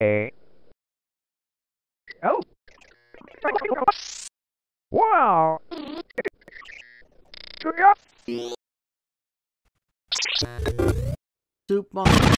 Oh. Wow. Soup Monster.